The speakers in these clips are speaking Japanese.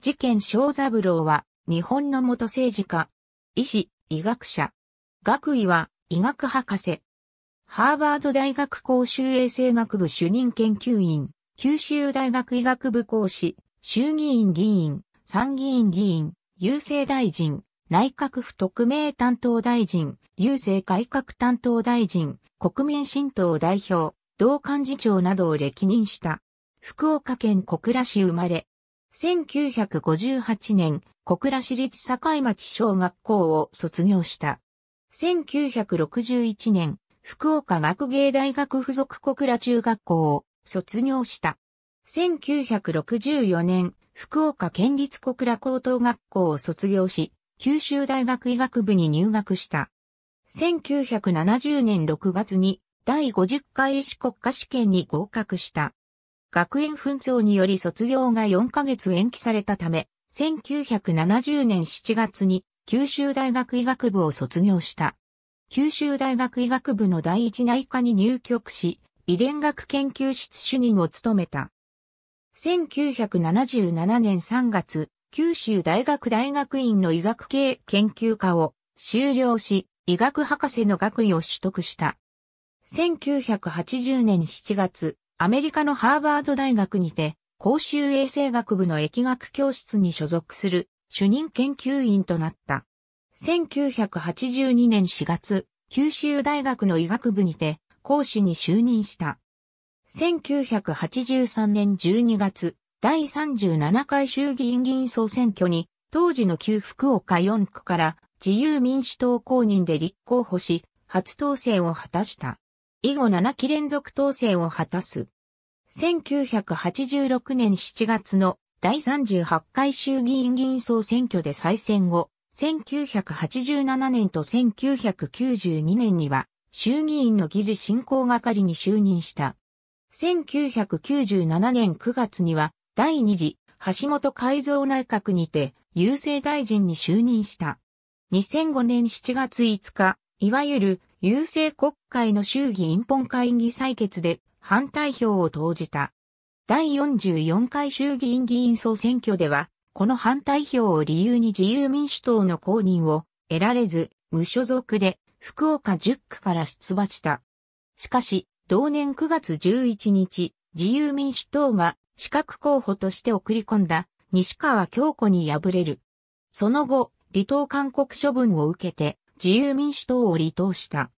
事件小三郎は、日本の元政治家、医師、医学者。学位は、医学博士。ハーバード大学公衆衛生学部主任研究員、九州大学医学部講師、衆議院議員、参議院議員、郵政大臣、内閣府特命担当大臣、郵政改革担当大臣、国民新党代表、同幹事長などを歴任した。福岡県小倉市生まれ。1958年、小倉市立境町小学校を卒業した。1961年、福岡学芸大学附属小倉中学校を卒業した。1964年、福岡県立小倉高等学校を卒業し、九州大学医学部に入学した。1970年6月に第50回医師国家試験に合格した。学園紛争により卒業が4ヶ月延期されたため、1970年7月に九州大学医学部を卒業した。九州大学医学部の第一内科に入局し、遺伝学研究室主任を務めた。1977年3月、九州大学大学院の医学系研究科を修了し、医学博士の学位を取得した。1980年7月、アメリカのハーバード大学にて、公衆衛生学部の疫学教室に所属する主任研究員となった。1982年4月、九州大学の医学部にて講師に就任した。1983年12月、第37回衆議院議員総選挙に、当時の旧福岡4区から自由民主党公認で立候補し、初当選を果たした。以後7期連続当選を果たす。1986年7月の第38回衆議院議員総選挙で再選後、1987年と1992年には衆議院の議事進行係に就任した。1997年9月には第2次橋本改造内閣にて郵政大臣に就任した。2005年7月5日、いわゆる郵政国会の衆議院本会議採決で反対票を投じた。第44回衆議院議員総選挙では、この反対票を理由に自由民主党の公認を得られず、無所属で福岡10区から出馬した。しかし、同年9月11日、自由民主党が資格候補として送り込んだ西川京子に敗れる。その後、離党勧告処分を受けて自由民主党を離党した。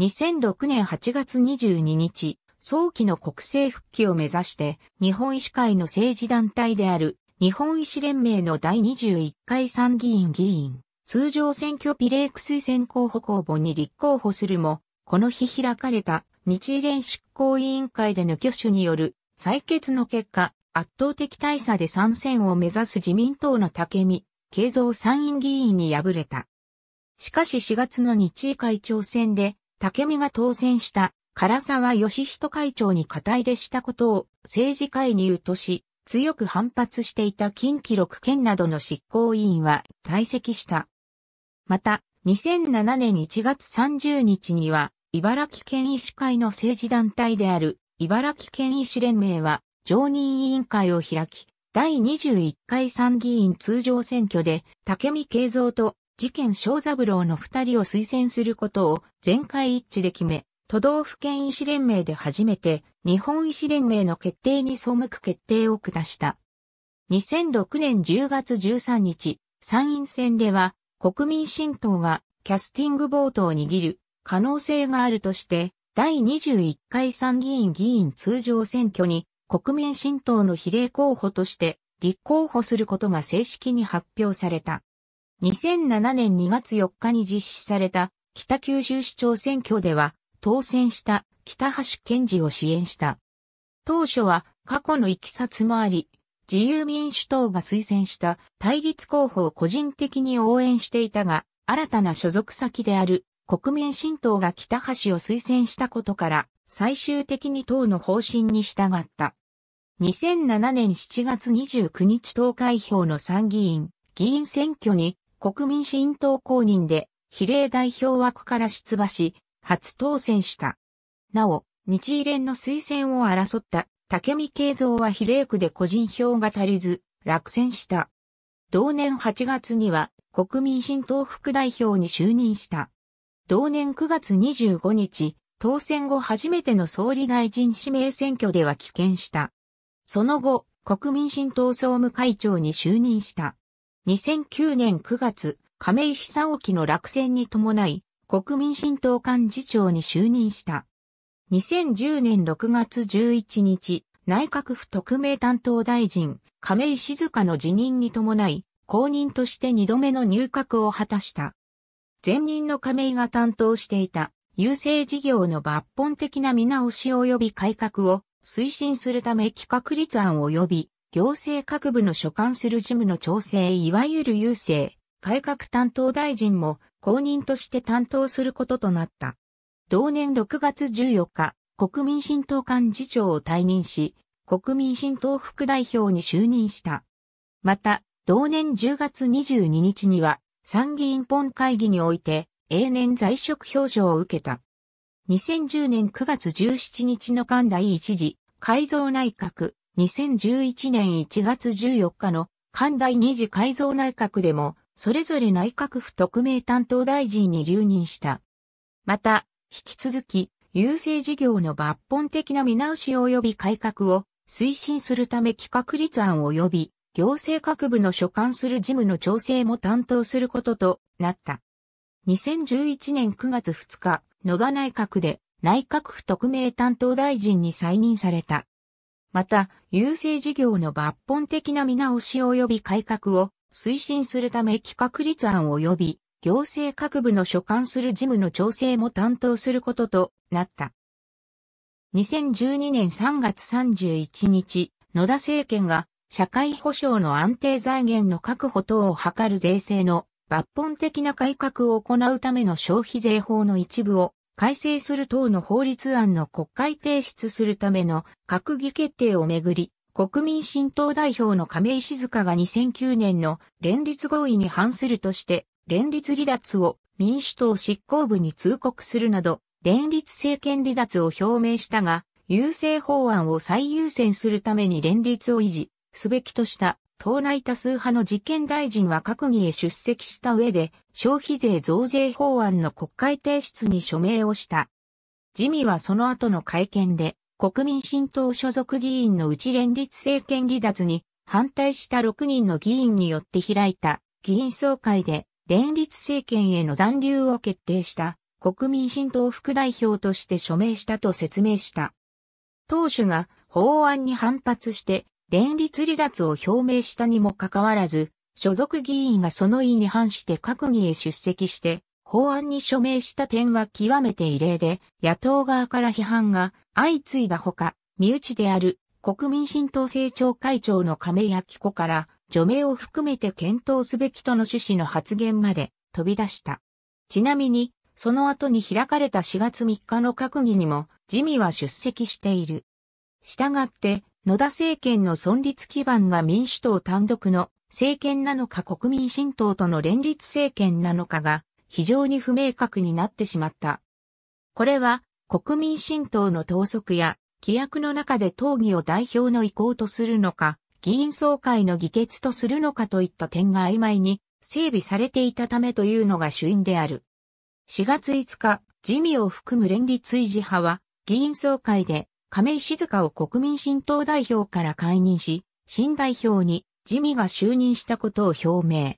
2006年8月22日、早期の国政復帰を目指して日本医師会の政治団体である日本医師連盟の第21回参議院議員、通常選挙ピレーク推薦候補公募に立候補するも、この日開かれた日連執行委員会での挙手による採決の結果、圧倒的大差で参戦を目指す自民党の竹見、慶三参院議員に敗れた。しかし4月の日医会長選で、竹見が当選した唐沢義人会長に肩入れしたことを政治介入とし、強く反発していた近畿6県などの執行委員は退席した。また、2007年1月30日には、茨城県医師会の政治団体である、茨城県医師連盟は、常任委員会を開き、第21回参議院通常選挙で、竹見慶三と事件小三郎の二人を推薦することを全会一致で決め、都道府県医師連盟で初めて日本医師連盟の決定に背く決定を下した。2006年10月13日、参院選では国民新党がキャスティングボートを握る可能性があるとして、第21回参議院議員通常選挙に国民新党の比例候補として立候補することが正式に発表された。2007年2月4日に実施された北九州市長選挙では当選した北橋健治を支援した。当初は過去の行きさもあり、自由民主党が推薦した対立候補を個人的に応援していたが、新たな所属先である国民新党が北橋を推薦したことから、最終的に党の方針に従った。2007年7月29日投開票の参議院議員選挙に国民新党公認で比例代表枠から出馬し、初当選した。なお、日医連の推薦を争った竹見慶三は比例区で個人票が足りず、落選した。同年8月には国民新党副代表に就任した。同年9月25日、当選後初めての総理大臣指名選挙では棄権した。その後、国民新党総務会長に就任した。2009年9月、亀井久沖の落選に伴い、国民新党幹事長に就任した。2010年6月11日、内閣府特命担当大臣、亀井静香の辞任に伴い、公認として2度目の入閣を果たした。前任の亀井が担当していた、郵政事業の抜本的な見直し及び改革を推進するため企画立案及び行政各部の所管する事務の調整いわゆる郵政、改革担当大臣も公認として担当することとなった。同年6月14日、国民新党幹事長を退任し、国民新党副代表に就任した。また、同年10月22日には参議院本会議において永年在職表彰を受けた。2010年9月17日の官第一次改造内閣、2011年1月14日の官第二次改造内閣でも、それぞれ内閣府特命担当大臣に留任した。また、引き続き、郵政事業の抜本的な見直し及び改革を推進するため企画立案及び行政各部の所管する事務の調整も担当することとなった。2011年9月2日、野田内閣で内閣府特命担当大臣に再任された。また、郵政事業の抜本的な見直し及び改革を推進するため企画立案及び行政各部の所管する事務の調整も担当することとなった。2012年3月31日、野田政権が社会保障の安定財源の確保等を図る税制の抜本的な改革を行うための消費税法の一部を改正する等の法律案の国会提出するための閣議決定をめぐり、国民新党代表の亀井静香が2009年の連立合意に反するとして、連立離脱を民主党執行部に通告するなど、連立政権離脱を表明したが、優勢法案を最優先するために連立を維持すべきとした。党内多数派の実験大臣は閣議へ出席した上で、消費税増税法案の国会提出に署名をした。自民はその後の会見で、国民新党所属議員のうち連立政権離脱に反対した6人の議員によって開いた議員総会で連立政権への残留を決定した国民新党副代表として署名したと説明した。党首が法案に反発して連立離脱を表明したにもかかわらず、所属議員がその意に反して閣議へ出席して、法案に署名した点は極めて異例で、野党側から批判が相次いだほか、身内である国民新党政調会長の亀井明子から除名を含めて検討すべきとの趣旨の発言まで飛び出した。ちなみに、その後に開かれた4月3日の閣議にも、自民は出席している。したがって、野田政権の存立基盤が民主党単独の政権なのか国民新党との連立政権なのかが非常に不明確になってしまった。これは国民新党の党則や規約の中で党議を代表の意向とするのか、議員総会の議決とするのかといった点が曖昧に整備されていたためというのが主因である。4月5日、自民を含む連立維持派は議員総会で亀井静香を国民新党代表から解任し、新代表に自民が就任したことを表明。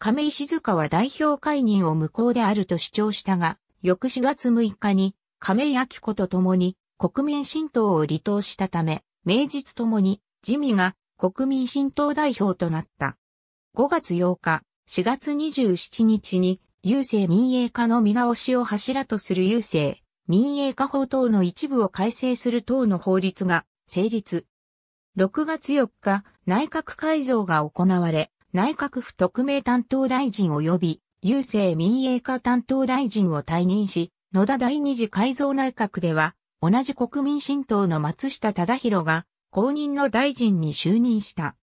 亀井静香は代表解任を無効であると主張したが、翌4月6日に亀井明子と共に国民新党を離党したため、名実ともに自民が国民新党代表となった。5月8日、4月27日に郵政民営化の見直しを柱とする郵政民営化法等の一部を改正する等の法律が成立。6月4日、内閣改造が行われ、内閣府特命担当大臣及び、郵政民営化担当大臣を退任し、野田第二次改造内閣では、同じ国民新党の松下忠弘が、公認の大臣に就任した。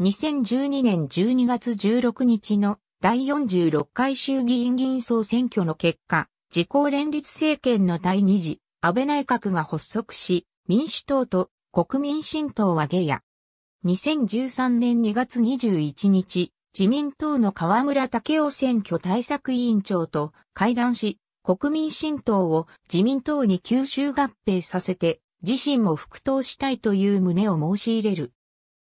2012年12月16日の第46回衆議院議員総選挙の結果、自公連立政権の第二次安倍内閣が発足し、民主党と国民新党は下野。2013年2月21日、自民党の河村武雄選挙対策委員長と会談し、国民新党を自民党に吸収合併させて、自身も復党したいという旨を申し入れる。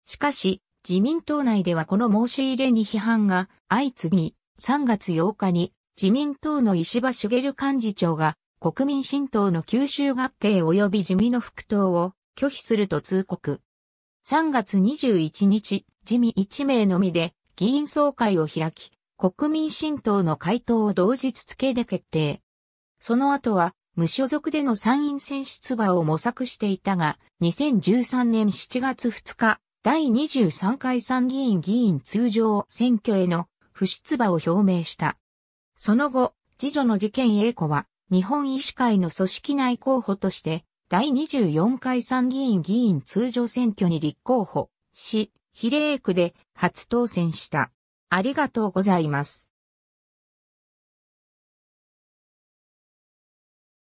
しかし、自民党内ではこの申し入れに批判が相次ぎ、3月8日に自民党の石破茂幹事長が国民新党の吸収合併及び自民の復党を拒否すると通告。3月21日、自民1名のみで議員総会を開き、国民新党の回答を同日付で決定。その後は無所属での参院選出馬を模索していたが、2013年7月2日、第23回参議院議員通常選挙への不出馬を表明した。その後、次女の事件英子は、日本医師会の組織内候補として、第24回参議院議員通常選挙に立候補し、比例区で初当選した。ありがとうございます。